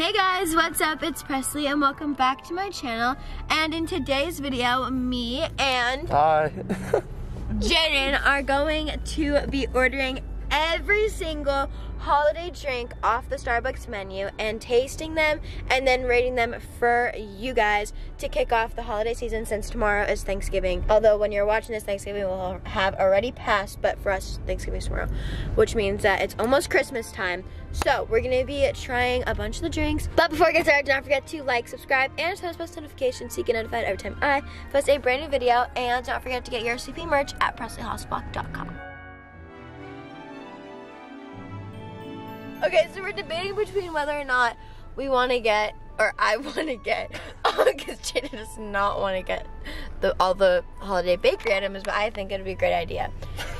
Hey guys, what's up? It's Pressley and welcome back to my channel. And in today's video, me and Hi. Jaden are going to be ordering every single holiday drink off the Starbucks menu and tasting them and then rating them for you guys to kick off the holiday season since tomorrow is Thanksgiving. Although when you're watching this, Thanksgiving will have already passed, but for us, Thanksgiving is tomorrow, which means that it's almost Christmas time. So we're gonna be trying a bunch of the drinks. But before we get started, don't forget to like, subscribe, and turn on post notifications so you get notified every time I post a brand new video. And don't forget to get your SweetP merch at PressleyHosbach.com. Okay, so we're debating between whether or not we want to get, or I want to get, because Jada does not want to get the, all the holiday bakery items, but I think it would be a great idea.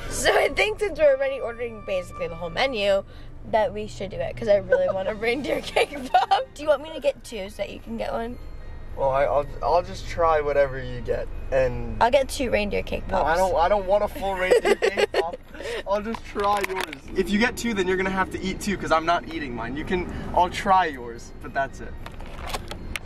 So I think since we're already ordering basically the whole menu, that we should do it, because I really want a reindeer cake pop. Do you want me to get two so that you can get one? Well, I, I'll I'll just try whatever you get, and I'll get two reindeer cake pops. no. I don't I don't want a full reindeer cake pop. I'll just try yours. If you get two, then you're gonna have to eat two, cause I'm not eating mine. You can I'll try yours, but that's it.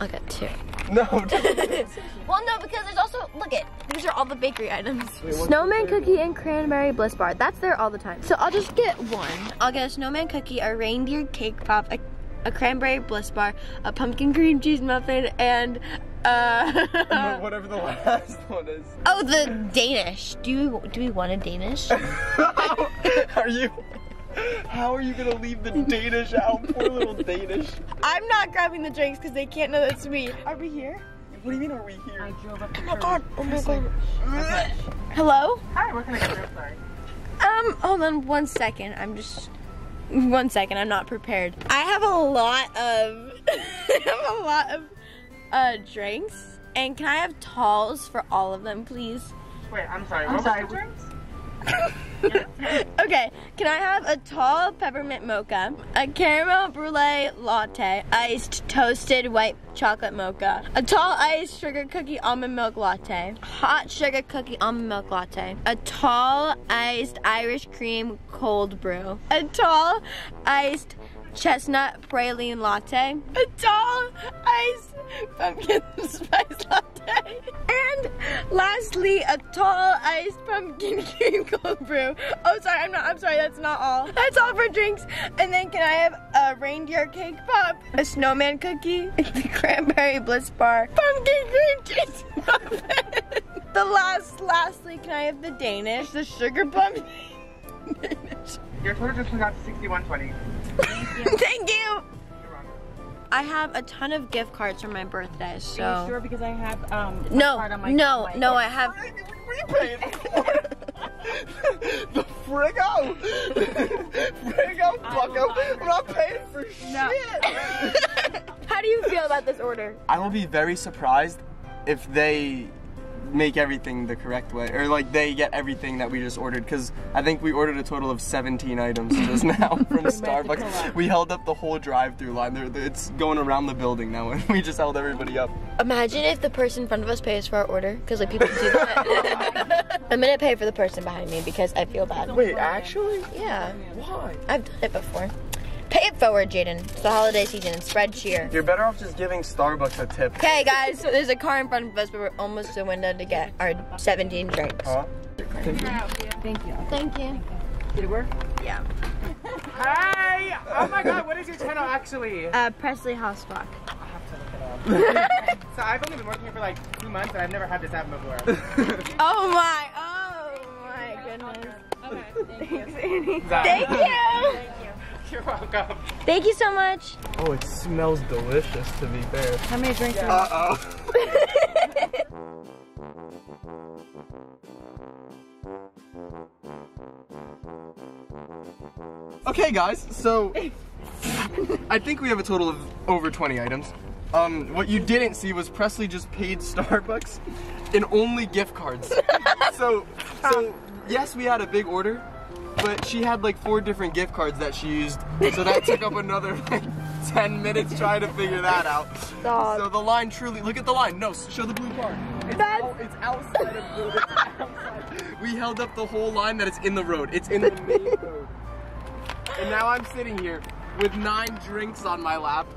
I'll get two. No. Well, no, because there's also, look it, these are all the bakery items. Wait, snowman the bakery? cookie and cranberry bliss bar. That's there all the time. So I'll just get one. I'll get a snowman cookie, a reindeer cake pop, a, a cranberry bliss bar, a pumpkin cream cheese muffin, and uh whatever the last one is. Oh, the Danish. Do you do we want a Danish? How are you? How are you gonna leave the Danish out? Poor little Danish. I'm not grabbing the drinks because they can't know that's me. Are we here? What do you mean are we here? Oh my god. Oh my god. Hello? Hi, what can I get you? Sorry. Um, hold on one second. I'm just one second. I'm not prepared. I have a lot of I have a lot of uh drinks. And can I have talls for all of them, please? Wait, I'm sorry. I'm what sorry, was the drinks? Okay, can I have a tall peppermint mocha, a caramel brulee latte, iced toasted white chocolate mocha, a tall iced sugar cookie almond milk latte, hot sugar cookie almond milk latte, a tall iced Irish cream cold brew, a tall iced chestnut praline latte, a tall iced pumpkin spice latte, and lastly, a tall iced pumpkin cream cold brew. Oh, sorry, I'm not, I'm sorry, that's not all. That's all for drinks. And then can I have a reindeer cake pop, a snowman cookie, the cranberry bliss bar, pumpkin cream cheese muffin. the last, lastly, can I have the Danish, the sugar pumpkin Danish. Your total just got to 6120. Thank you. You're. I have a ton of gift cards for my birthday, so. Are you sure? Because I have um. No, card on my, no, no, I have. We paid for it. the frigo! frigo, bucko! I'm not paying for No. shit! How do you feel about this order? I will be very surprised if they make everything the correct way, or like they get everything that we just ordered, because I think we ordered a total of 17 items just now from Starbucks. We held up the whole drive-through line. They're- they're- It's going around the building now, and we just held everybody up. Imagine if the person in front of us pays for our order, because like people do that. I'm gonna pay for the person behind me because I feel bad. Wait, actually? Yeah, Why? I've done it before. Pay it forward, Jaden. It's the holiday season and spread cheer. You're better off just giving Starbucks a tip. Okay, guys, so there's a car in front of us, but we're almost to the window to get our 17 drinks. Huh? Thank you. Thank you. Did it work? Yeah. Hi! Oh my god, what is your channel actually? Uh, Pressley Hosbach. So I've only been working here for like two months and I've never had this happen before. Oh my, oh my goodness. So- Thank you. You're welcome. Thank you so much. Oh, it smells delicious, to be fair. How many drinks are Uh-oh. okay, guys, so I think we have a total of over 20 items. Um, what you didn't see was Pressley just paid Starbucks in only gift cards. so, so yes, we had a big order, but she had like four different gift cards that she used. So that took up another like 10 minutes trying to figure that out. Dog. So the line truly, look at the line. No, show the blue bar. It's, That's- out, it's outside of the, it's outside. We held up the whole line that it's in the road. It's in the main road. And now I'm sitting here with nine drinks on my lap.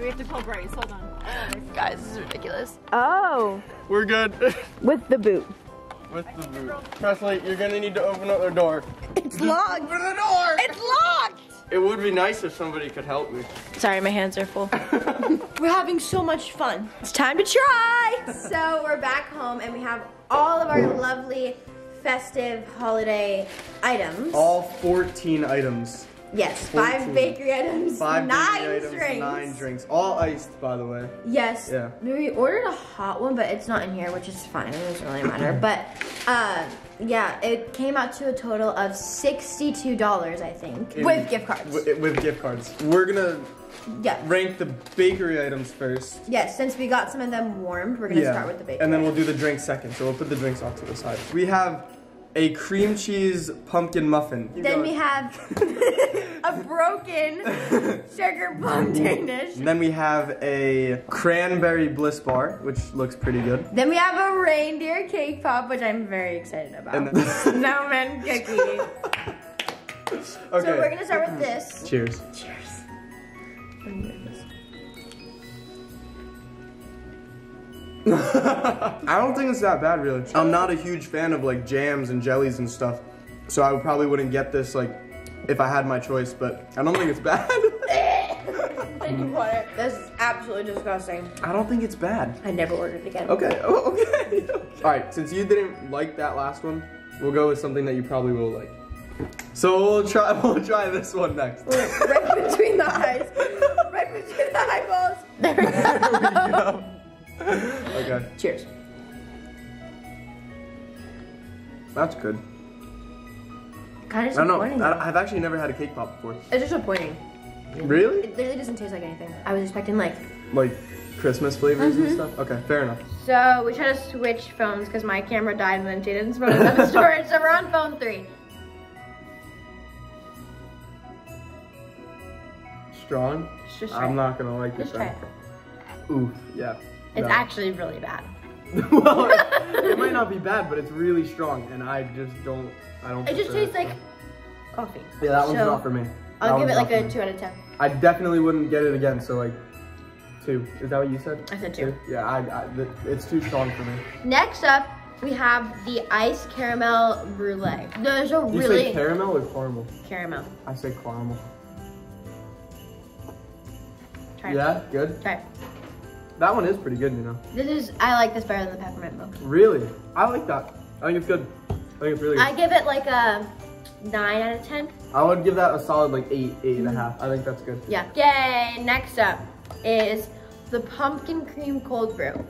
We have to call Bryce. Hold on. Guys, this is ridiculous. Oh. We're good. With the boot. With the boot. Pressley, you're gonna need to open up the door. It's locked. Open the door! It's locked. It would be nice if somebody could help me. Sorry, my hands are full. we're having so much fun. It's time to try. so we're back home and we have all of our lovely festive holiday items. All 14 items. Yes, five bakery items, Five nine baby items, drinks. nine drinks. All iced, by the way. Yes. Yeah. We ordered a hot one, but it's not in here, which is fine. It doesn't really matter. but uh, yeah, it came out to a total of sixty-two dollars, I think, In- with gift cards. With, with gift cards. We're gonna yeah. rank the bakery items first. Yes, since we got some of them warmed, we're gonna start with the bakery. And then we'll do the drinks second. So we'll put the drinks off to the side. We have a cream cheese pumpkin muffin. Keep Then going. we have a broken sugar plum Danish. And then we have a cranberry bliss bar, which looks pretty good. Then we have a reindeer cake pop, which I'm very excited about. And then, Snowman cookie. okay. So we're gonna start with this. Cheers. Cheers. I don't think it's that bad, really. I'm not a huge fan of like jams and jellies and stuff, so I probably wouldn't get this like if I had my choice. But I don't think it's bad. This is absolutely disgusting. I don't think it's bad. I never ordered it again. Okay. Oh, okay. All right. Since you didn't like that last one, we'll go with something that you probably will like. So we'll try. We'll try this one next. right between the eyes. Right between the eyeballs. There we go. okay. Cheers. That's good. Kind of I don't know. disappointing. I, I've actually never had a cake pop before. It's disappointing. Really? It literally doesn't taste like anything. I was expecting like. Like Christmas flavors Mm-hmm. and stuff. Okay. Fair enough. So we tried to switch phones because my camera died and then Jaden's phone is out of storage. So we're on phone three. Strong. Let's just. I'm not gonna like Just it. try then. Oof. Yeah. It's No. actually really bad. well, it, it might not be bad, but it's really strong, and I just don't. I don't. It just tastes like coffee. Yeah, that one's not for me. That I'll give it like a two out of ten. I definitely wouldn't get it again. So like, two. Is that what you said? I said two. Yeah, I, I it's too strong for me. Next up, we have the iced caramel brulee. Those are You really say caramel or caramel? caramel. I say caramel. Try it. Yeah, good. Try it. That one is pretty good, you know. This is I like this better than the peppermint milk. Really, I like that. I think it's good. I think it's really good. I give it like a nine out of ten. I would give that a solid like eight, eight and a half. I think that's good. Yeah. Yay! Next up is the pumpkin cream cold brew,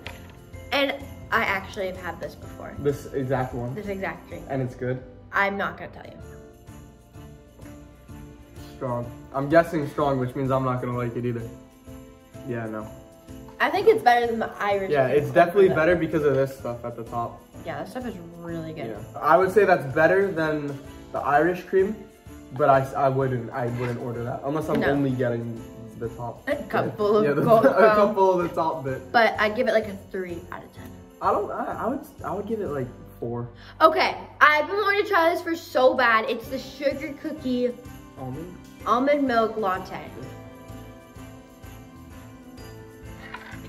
and I actually have had this before. This exact one, This exact drink. and it's good. I'm not gonna tell you. Strong. I'm guessing strong, which means I'm not gonna like it either. Yeah, no. I think it's better than the Irish. Yeah, it's definitely though. better because of this stuff at the top. Yeah, this stuff is really good. Yeah. I would say that's better than the Irish cream, but I, I wouldn't I wouldn't order that unless I'm No. only getting the top. A couple of yeah, the, a couple of the top bit. But I'd give it like a three out of ten. I don't. I, I would. I would give it like four. Okay, I've been wanting to try this for so bad. It's the sugar cookie Almond. almond milk latte.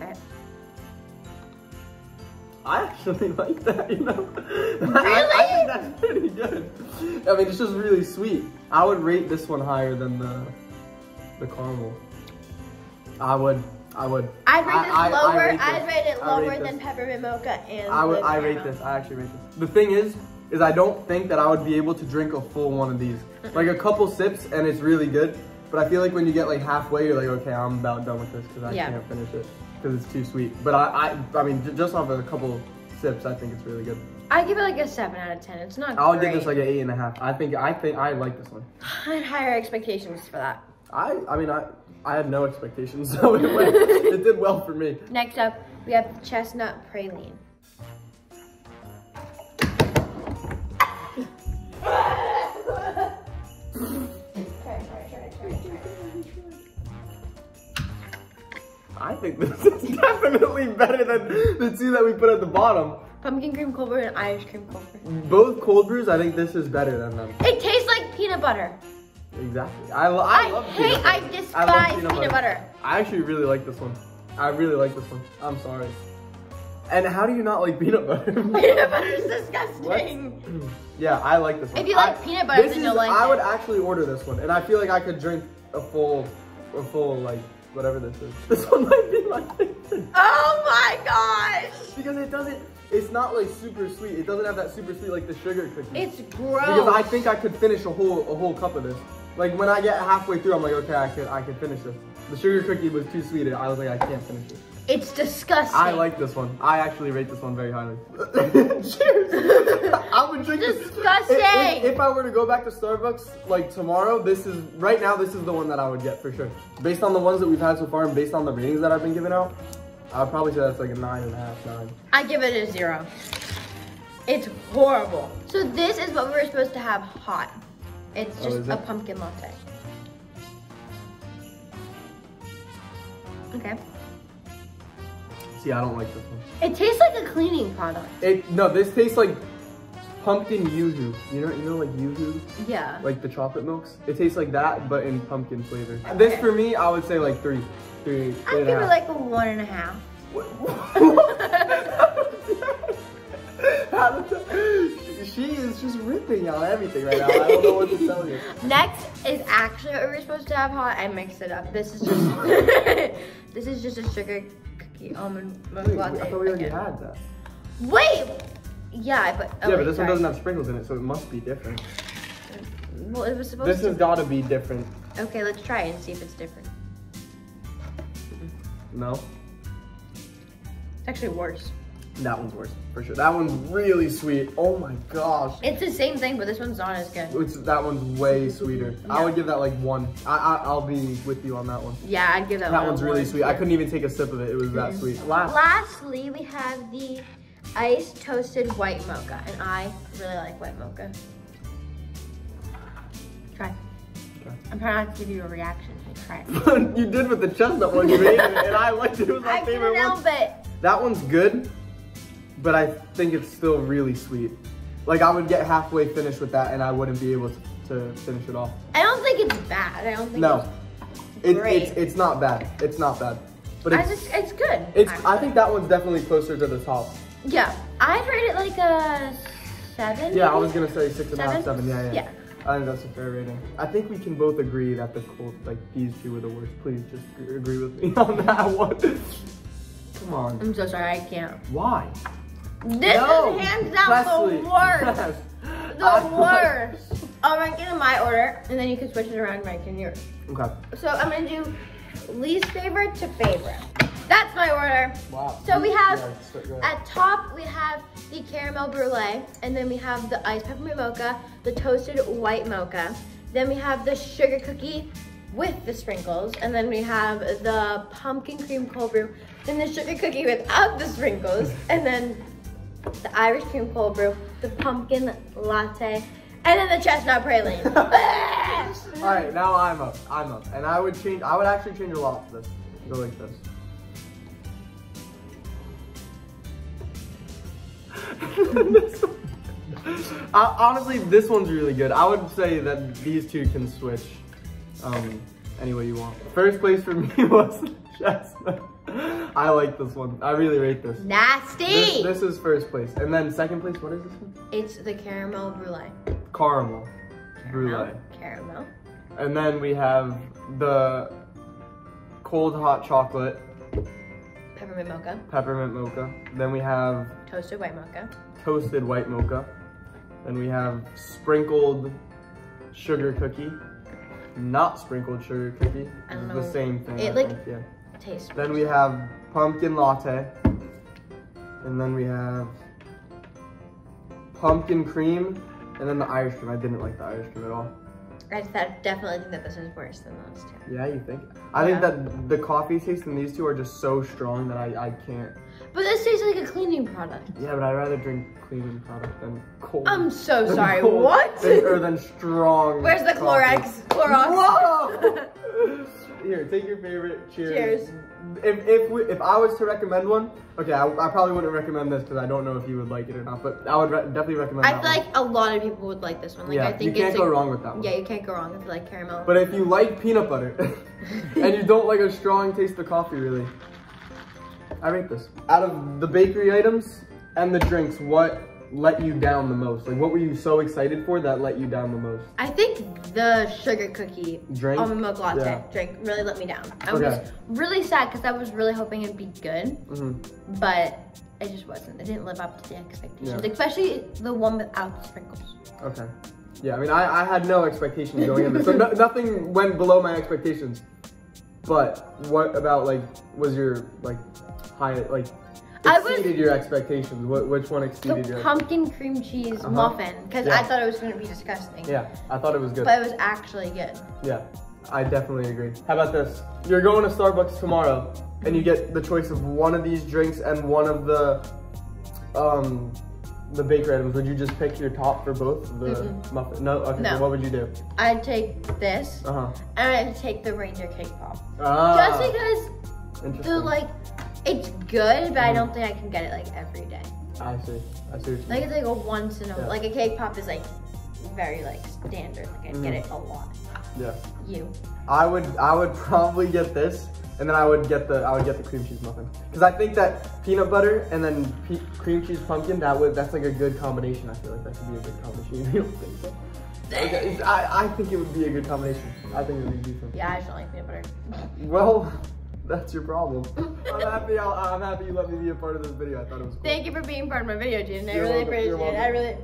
It. I actually like that. You know. Really? I, I think that's pretty good. I mean, it's just really sweet. I would rate this one higher than the the caramel. I would. I would. I'd rate I- this I- I lower. rate this. I'd rate it I rate lower than peppermint mocha and. I would. I rate this. I actually rate this. The thing is, is I don't think that I would be able to drink a full one of these. Like a couple sips, and it's really good. But I feel like when you get like halfway, you're like, okay, I'm about done with this because I Yeah. can't finish it because it's too sweet. But I, I, I mean, j- just off of a couple sips, I think it's really good. I give it like a seven out of ten. It's not. I'll great. give this like an eight and a half. I think. I think I like this one. I had higher expectations for that. I, I mean, I, I had no expectations, so it, went, it did well for me. Next up, we have chestnut praline. I think this is definitely better than the two that we put at the bottom. Pumpkin cream cold brew and Irish cream cold brew. Both cold brews, I think this is better than them. It tastes like peanut butter. Exactly. I, lo- I, I, love hate, peanut I butter. despise love peanut, butter. I actually really like this one. I really like this one. I'm sorry. And how do you not like peanut butter? Peanut butter is disgusting. yeah, I like this one. If you like I- peanut butter, then is, you'll like I would actually order this one, and I feel like I could drink a full, a full like whatever this is. This one might be my favorite Oh my gosh! because it doesn't. It's not like super sweet. It doesn't have that super sweet like the sugar cookie. It's gross. because I think I could finish a whole a whole cup of this. Like when I get halfway through, I'm like, okay, I could I could finish this. The sugar cookie was too sweet. I was like, I can't finish it. It's disgusting. I like this one. I actually rate this one very highly. Cheers! I would drink this. Disgusting! If, if- if I were to go back to Starbucks like tomorrow, this is right now. This is the one that I would get for sure. Based on the ones that we've had so far, and based on the ratings that I've been giving out, I'd probably say that's like a nine and a half, nine. I give it a zero. It's horrible. So this is what we were supposed to have hot. It's Oh, just is a it? pumpkin latte. Okay. See, I don't like this one. It tastes like a cleaning product. It no, this tastes like pumpkin yoo-hoo. You know, you know, like yoo-hoo, Yeah. like the chocolate milks. It tastes like that, but in pumpkin flavor. This for me, I would say like three, three, I three and give it like a one and a half. she is just ripping on everything right now. I don't know what to tell you. Next is actually what we are supposed to have hot. I mixed it up. This is just this is just a sugar cookie almond Wait, latte. I thought we already again. had that. Wait. Yeah, but oh, yeah, wait, but this sorry. one doesn't have sprinkles in it, so it must be different. Well, it was supposed This to. has got to be different. Okay, let's try it and see if it's different. No, It's actually worse. That one's worse for sure. That one's really sweet. Oh my gosh. It's the same thing, but this one's not as good. It's, that one's way sweeter. I would give that like one. I, I I'll be with you on that one. Yeah, I'd give that, That one That one's really sweet. I couldn't even take a sip of it. It was that mm-hmm. sweet. Last. Lastly, we have the iced toasted white mocha, and I really like white mocha. Try. Okay. I'm trying not to give you a reaction. Try. you did with the chestnut one you made, and and I liked it. It was my I favorite one. That one's good, but I think it's still really sweet. Like I would get halfway finished with that, and I wouldn't be able to, to finish it off. I don't think it's bad. I don't think No, it, Great. it's it's not bad. It's not bad, but It's, I it's just, it's good. it's. I think that one's definitely closer to the top. Yeah, I'd rate it like a seven. Yeah, I was gonna say six and a half, Seven? Yeah, yeah. Yeah. I think that's a fair rating. I think we can both agree that the cold, like these two were the worst. Please just agree with me on that one. Come on. I'm so sorry, I can't. Why? This No, is hands down Pressley. the worst. The I- worst. I'll rank it in my order, and then you can switch it around and rank in yours. Okay. So I'm gonna do least favorite to favorite. That's my order. Wow. So we have Yeah, so- go ahead. at top we have the caramel brulee, and then we have the iced peppermint mocha, the toasted white mocha. Then we have the sugar cookie with the sprinkles, and then we have the pumpkin cream cold brew, then the sugar cookie without the sprinkles, and then the Irish cream cold brew, the pumpkin latte, and then the chestnut praline. All right, now I'm up. I'm up, and I would change. I would actually change a lot to this. Go like this. This one- honestly, this one's really good. I would say that these two can switch um, any way you want. First place for me was chestnut. I like this one. I really rate this. Nasty! This, this is first place, and then second place. What is this one? it's the caramel brulee. Caramel brulee. Caramel. Caramel. And then we have the cold hot chocolate Peppermint mocha. peppermint mocha. Then we have Toasted white mocha. toasted white mocha. Then we have sprinkled sugar cookie. Not sprinkled sugar cookie. I don't It's know. the same thing. It, I like- think, yeah. Tastes. Then we have pumpkin latte. And then we have pumpkin cream. And then the Irish cream. I didn't like the Irish cream at all. I definitely think that this is worse than those two. Yeah, you think? I think that the coffee taste in these two are just so strong that I, I can't. But this tastes like a cleaning product. Yeah, but I'd rather drink cleaning product than cold. I'm so sorry. What? Than, or than strong. Where's the coffee. Clorox? Clorox. Whoa! here, take your favorite. Cheers. Cheers. If if we, if I was to recommend one, okay, I, I probably wouldn't recommend this because I don't know if you would like it or not. But I would re- definitely recommend. I feel one. like a lot of people would like this one. Like yeah, I think you can't go wrong with that one. Yeah, you can't go wrong if you like caramel. But if you like peanut butter and you don't like a strong taste of coffee, really, I rate this. Out of the bakery items and the drinks, what let you down the most? Like, what were you so excited for that let you down the most? I think the sugar cookie Drink? almond milk latte Yeah. drink really let me down. I was really sad because I was really hoping it'd be good, hmm but it just wasn't. It didn't live up to the expectations, Yeah. especially the one without the sprinkles. Okay. Yeah, I mean, I, I had no expectations going in, so no, nothing went below my expectations. But what about like was your like high like I was- exceeded your expectations? What which one exceeded your? Pumpkin cream cheese Uh-huh. muffin because Yeah. I thought it was gonna be disgusting. Yeah, I thought it was good. But it was actually good. Yeah, I definitely agree. How about this? You're going to Starbucks tomorrow, and you get the choice of one of these drinks and one of the, um, the bakery items. Would you just pick your top for both the Mm-mm. muffin? No. Okay. No. So what would you do? I'd take this Uh huh. and I'd take the reindeer cake pop. Ah. Just because Interesting. the like it's good, but I Mhm. don't think I can get it like every day. I see. I see Like it's like a once in a Yeah. like a cake pop is like very like standard. Like I get Mhm. it a lot. Yeah. You. I would. I would probably get this, and then I would get the. I would get the cream cheese muffin because I think that peanut butter and then pe- cream cheese pumpkin. That would. That's like a good combination. I feel like that could be a good combination. You don't think so? Okay, I, I think it would be a good combination. I think it would be decent. Yeah, I just don't like peanut butter. Well, that's your problem. I'm happy. I'll, I'm happy you let me be a part of this video. I thought it was cool. Thank you for being part of my video, Jaden. I You're really appreciate it. I really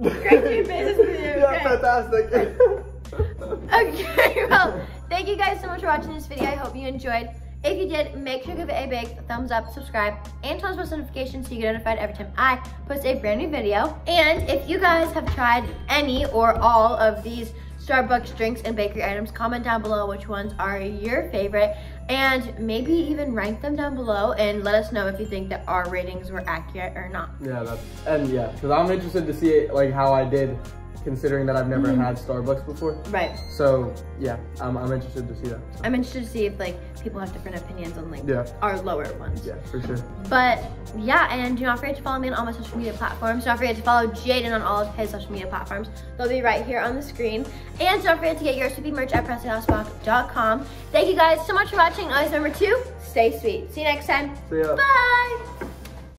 great doing business with you. yeah, Great. fantastic. Okay, well, thank you guys so much for watching this video. I hope you enjoyed. If you did, make sure to give it a big thumbs up, subscribe, and turn on post notifications so you get notified every time I post a brand new video. And if you guys have tried any or all of these Starbucks drinks and bakery items, comment down below which ones are your favorite and maybe even rank them down below and let us know if you think that our ratings were accurate or not. yeah, that's and yeah, because I'm interested to see like how I did, considering that I've never Mm-hmm. had Starbucks before. Right. So yeah, I'm, I'm interested to see that. So, I'm interested to see if like people have different opinions on like Yeah. our lower ones. yeah, for sure. But yeah, and do not forget to follow me on all my social media platforms. Don't forget to follow Jaden on all of his social media platforms. They'll be right here on the screen. And don't forget to get your SweetP merch at PressleyHosbach.com. Thank you guys so much for watching. Always remember to stay sweet. See you next time. See ya. Bye.